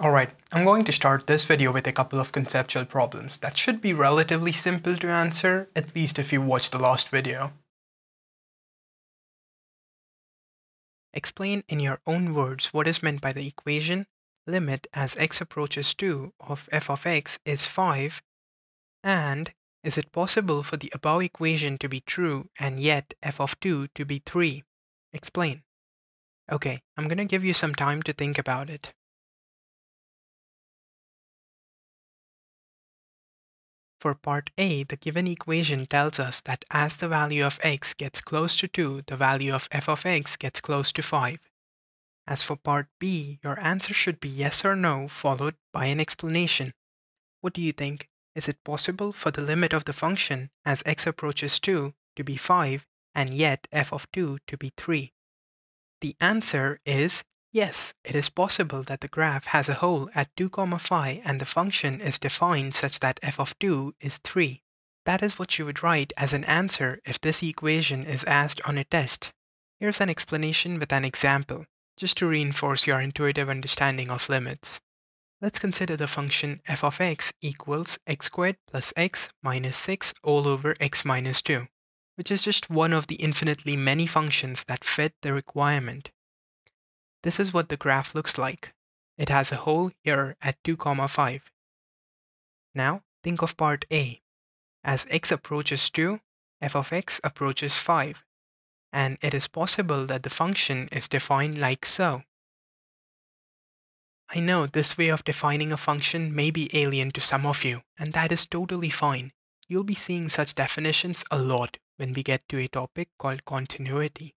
Alright, I'm going to start this video with a couple of conceptual problems that should be relatively simple to answer, at least if you watched the last video. Explain in your own words what is meant by the equation limit as x approaches 2 of f of x is 5 and is it possible for the above equation to be true and yet f of 2 to be 3? Explain. Okay, I'm gonna give you some time to think about it. For part A, the given equation tells us that as the value of x gets close to 2, the value of f of x gets close to 5. As for part B, your answer should be yes or no followed by an explanation. What do you think? Is it possible for the limit of the function as x approaches 2 to be 5 and yet f of 2 to be 3? The answer is Yes, it is possible that the graph has a hole at 2, comma phi and the function is defined such that f of 2 is 3. That is what you would write as an answer if this equation is asked on a test. Here's an explanation with an example, just to reinforce your intuitive understanding of limits. Let's consider the function f of x equals x squared plus x minus 6 all over x minus 2, which is just one of the infinitely many functions that fit the requirement. This is what the graph looks like. It has a hole here at 2, 5. Now, think of part A. As x approaches 2, f of x approaches 5, and it is possible that the function is defined like so. I know this way of defining a function may be alien to some of you, and that is totally fine. You'll be seeing such definitions a lot when we get to a topic called continuity.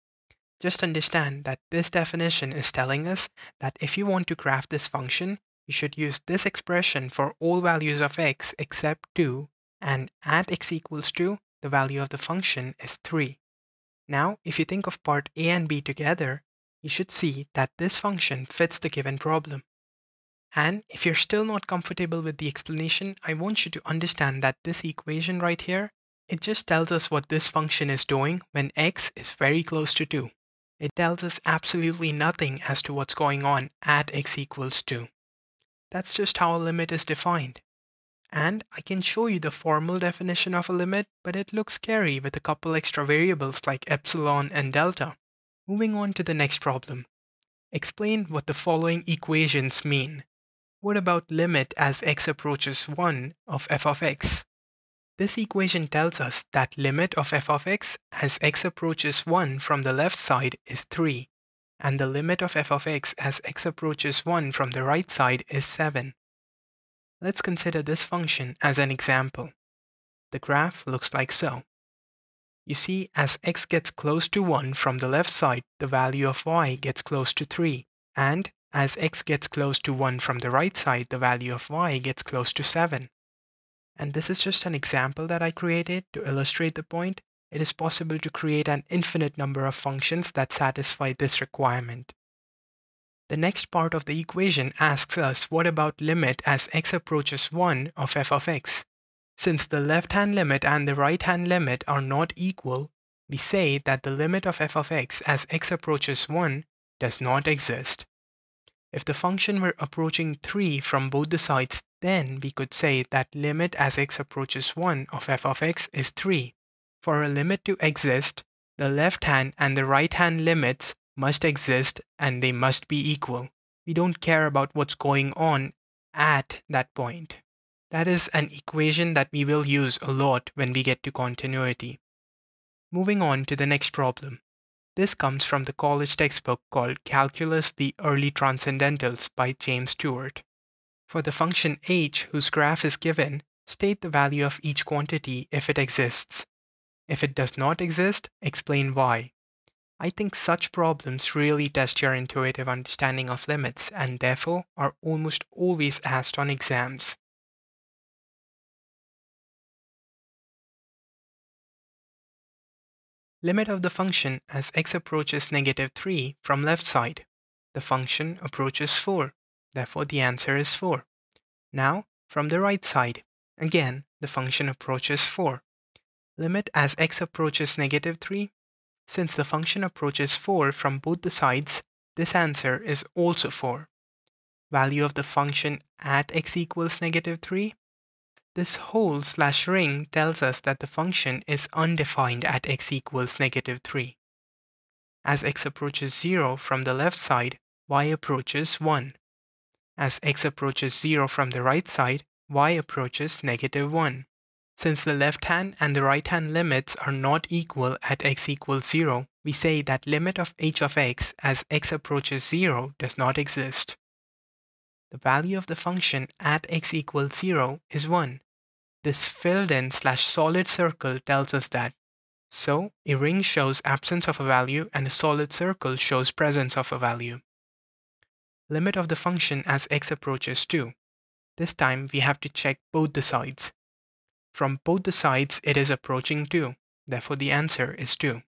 Just understand that this definition is telling us that if you want to graph this function, you should use this expression for all values of x except 2, and at x equals 2, the value of the function is 3. Now, if you think of part a and b together, you should see that this function fits the given problem. And if you're still not comfortable with the explanation, I want you to understand that this equation right here, it just tells us what this function is doing when x is very close to 2. It tells us absolutely nothing as to what's going on at x equals 2. That's just how a limit is defined. And I can show you the formal definition of a limit, but it looks scary with a couple extra variables like epsilon and delta. Moving on to the next problem. Explain what the following equations mean. What about limit as x approaches 1 of f of x? This equation tells us that limit of f of x as x approaches 1 from the left side is 3, and the limit of f of x as x approaches 1 from the right side is 7. Let's consider this function as an example. The graph looks like so. You see, as x gets close to 1 from the left side, the value of y gets close to 3, and as x gets close to 1 from the right side, the value of y gets close to 7. And this is just an example that I created to illustrate the point. It is possible to create an infinite number of functions that satisfy this requirement. The next part of the equation asks us what about limit as x approaches 1 of f of x. Since the left-hand limit and the right-hand limit are not equal, we say that the limit of f of x as x approaches 1 does not exist. If the function were approaching 3 from both the sides, then we could say that limit as x approaches 1 of f of x is 3. For a limit to exist, the left hand and the right hand limits must exist and they must be equal. We don't care about what's going on at that point. That is an equation that we will use a lot when we get to continuity. Moving on to the next problem. This comes from the college textbook called Calculus the Early Transcendentals by James Stewart. For the function h whose graph is given, state the value of each quantity if it exists. If it does not exist, explain why. I think such problems really test your intuitive understanding of limits and therefore are almost always asked on exams. Limit of the function as x approaches negative 3 from left side. The function approaches 4, therefore the answer is 4. Now, from the right side, again, the function approaches 4. Limit as x approaches negative 3. Since the function approaches 4 from both the sides, this answer is also 4. value of the function at x equals negative 3? This whole slash ring tells us that the function is undefined at x equals negative 3. As x approaches 0 from the left side, y approaches 1. As x approaches 0 from the right side, y approaches negative 1. Since the left hand and the right hand limits are not equal at x equals 0, we say that limit of h of x as x approaches 0 does not exist. The value of the function at x equals 0 is 1. This filled in slash solid circle tells us that. So, a ring shows absence of a value and a solid circle shows presence of a value. Limit of the function as x approaches 2. This time we have to check both the sides. From both the sides it is approaching 2, therefore the answer is 2.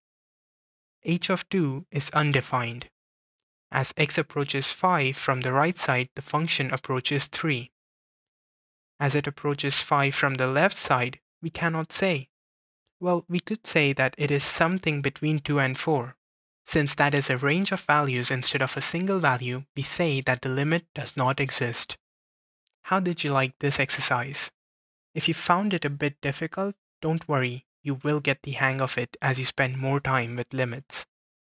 h of 2 is undefined. As x approaches 5 from the right side, the function approaches 3. As it approaches 5 from the left side, we cannot say. Well, we could say that it is something between 2 and 4. Since that is a range of values instead of a single value, we say that the limit does not exist. How did you like this exercise? If you found it a bit difficult, don't worry, you will get the hang of it as you spend more time with limits.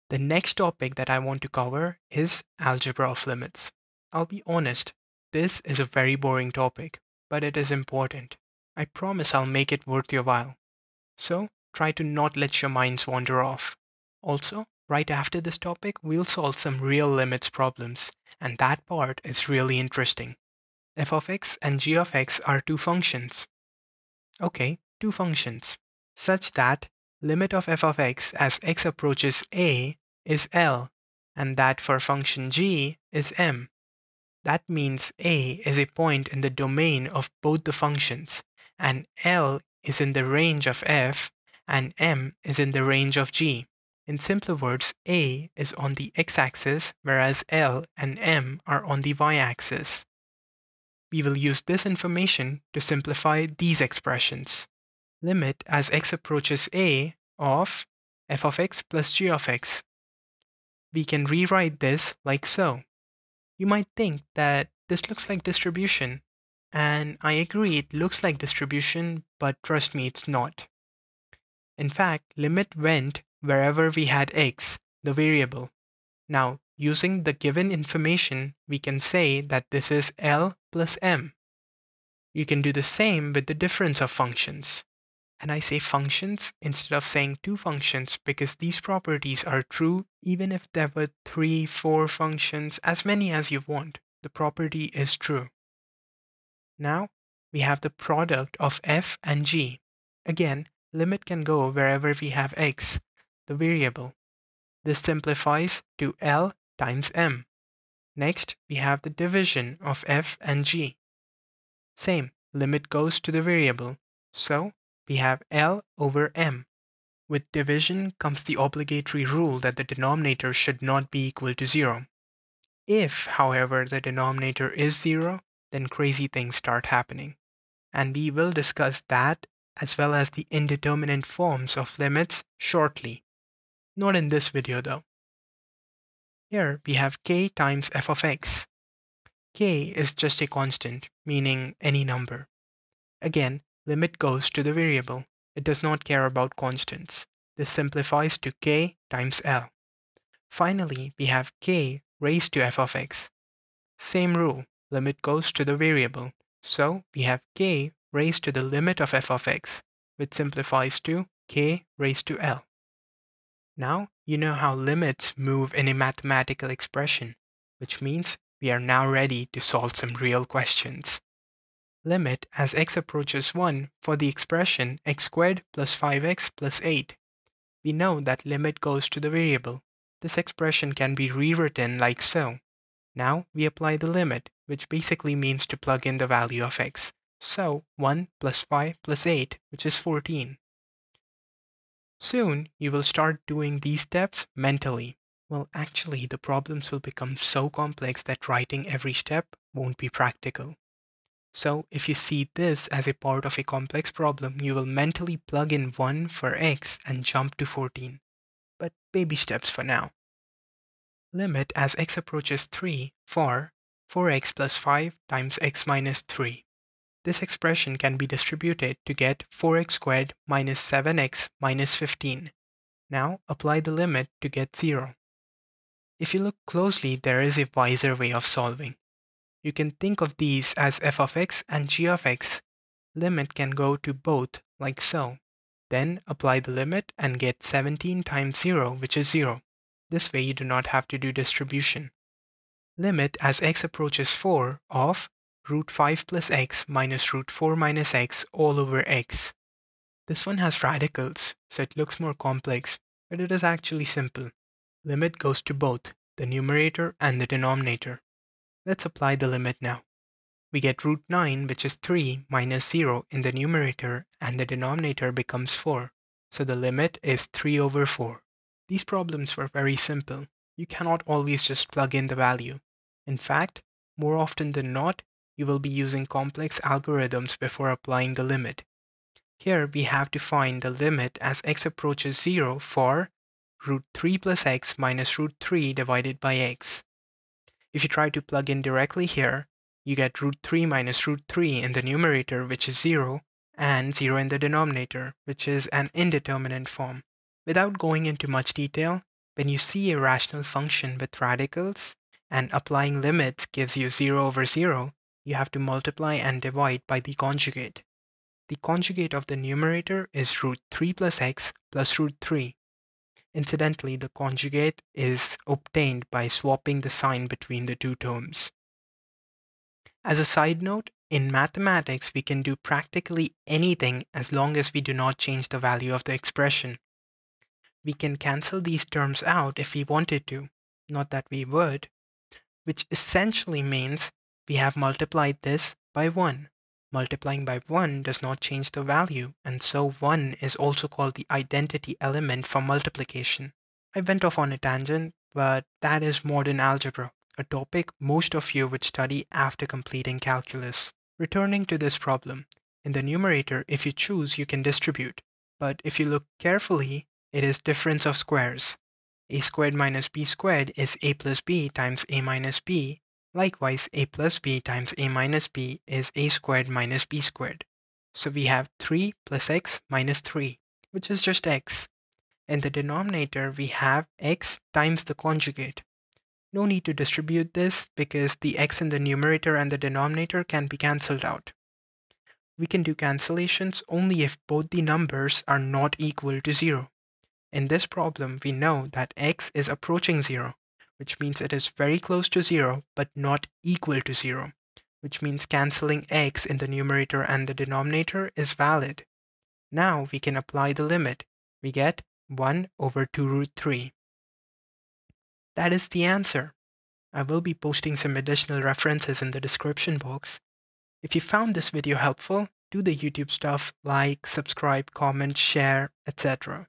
The next topic that I want to cover is algebra of limits. I'll be honest, this is a very boring topic, but it is important. I promise I'll make it worth your while. So try to not let your minds wander off. Also, right after this topic, we'll solve some real limits problems, and that part is really interesting. f of x and g of x are two functions. Okay, two functions, such that limit of f of x as x approaches a is L, and that for function g is m. That means a is a point in the domain of both the functions, and L is in the range of f, and m is in the range of g. In simpler words, a is on the x-axis, whereas L and m are on the y-axis. We will use this information to simplify these expressions. Limit as x approaches a of f of x plus g of x. We can rewrite this like so. You might think that this looks like distribution, and I agree it looks like distribution, but trust me, it's not. In fact, limit went wherever we had x, the variable. Now, Using the given information, we can say that this is L plus M. You can do the same with the difference of functions. And I say functions instead of saying two functions because these properties are true even if there were three, four functions, as many as you want. The property is true. Now, we have the product of f and g. Again, limit can go wherever we have x, the variable. This simplifies to L times m. Next, we have the division of f and g. Same, limit goes to the variable, so we have L over m. With division comes the obligatory rule that the denominator should not be equal to 0. If, however, the denominator is 0, then crazy things start happening. And we will discuss that as well as the indeterminate forms of limits shortly. Not in this video though. Here we have k times f of x. k is just a constant, meaning any number. Again, limit goes to the variable. It does not care about constants. This simplifies to k times L. Finally, we have k raised to f of x. Same rule, limit goes to the variable. So we have k raised to the limit of f of x, which simplifies to k raised to L. Now you know how limits move in a mathematical expression, which means we are now ready to solve some real questions. Limit as x approaches 1 for the expression x squared plus 5x plus 8. We know that limit goes to the variable. This expression can be rewritten like so. Now we apply the limit, which basically means to plug in the value of x. So 1 plus 5 plus 8, which is 14. Soon, you will start doing these steps mentally. Well, actually, the problems will become so complex that writing every step won't be practical. So, if you see this as a part of a complex problem, you will mentally plug in 1 for x and jump to 14. But baby steps for now. Limit as x approaches 3 for 4x plus 5 times x minus 3. This expression can be distributed to get 4x squared minus 7x minus 15. Now apply the limit to get 0. If you look closely, there is a wiser way of solving. You can think of these as f of x and g of x. Limit can go to both like so. Then apply the limit and get 17 times 0 which is 0. This way you do not have to do distribution. Limit as x approaches 4 of root 5 plus x minus root 4 minus x all over x. This one has radicals, so it looks more complex, but it is actually simple. Limit goes to both, the numerator and the denominator. Let's apply the limit now. We get root 9 which is 3 minus 0 in the numerator and the denominator becomes 4. So the limit is 3 over 4. These problems were very simple. You cannot always just plug in the value. In fact, more often than not, you will be using complex algorithms before applying the limit. Here we have to find the limit as x approaches 0 for root 3 plus x minus root 3 divided by x. If you try to plug in directly here, you get root 3 minus root 3 in the numerator, which is 0, and 0 in the denominator, which is an indeterminate form. Without going into much detail, when you see a rational function with radicals and applying limits gives you 0 over 0, you have to multiply and divide by the conjugate. The conjugate of the numerator is root 3 plus x plus root 3. Incidentally, the conjugate is obtained by swapping the sign between the two terms. As a side note, in mathematics, we can do practically anything as long as we do not change the value of the expression. We can cancel these terms out if we wanted to, not that we would, which essentially means we have multiplied this by 1. Multiplying by 1 does not change the value, and so 1 is also called the identity element for multiplication. I went off on a tangent, but that is modern algebra, a topic most of you would study after completing calculus. Returning to this problem, in the numerator, if you choose, you can distribute, but if you look carefully, it is difference of squares. a squared minus b squared is a plus b times a minus b, Likewise, a plus b times a minus b is a squared minus b squared. So we have 3 plus x minus 3, which is just x. In the denominator, we have x times the conjugate. No need to distribute this because the x in the numerator and the denominator can be cancelled out. We can do cancellations only if both the numbers are not equal to 0. In this problem, we know that x is approaching 0, which means it is very close to 0 but not equal to 0, which means cancelling x in the numerator and the denominator is valid. Now we can apply the limit. We get 1 over 2 root 3. That is the answer. I will be posting some additional references in the description box. If you found this video helpful, do the YouTube stuff like, subscribe, comment, share, etc.